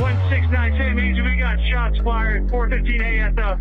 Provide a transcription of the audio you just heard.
1692 means we got shots fired. 415 ASF. Uh,